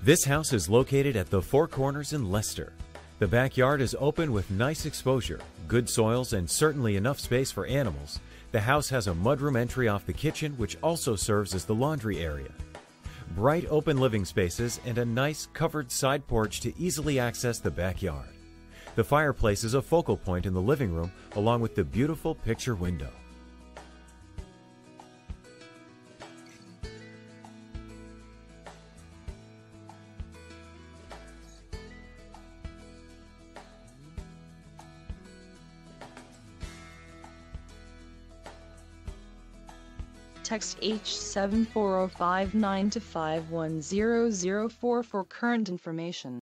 This house is located at the Four Corners in Leicester. The backyard is open with nice exposure, good soils, and certainly enough space for animals. The house has a mudroom entry off the kitchen, which also serves as the laundry area. Bright open living spaces and a nice covered side porch to easily access the backyard. The fireplace is a focal point in the living room, along with the beautiful picture window. Text H7405 to 51004 for current information.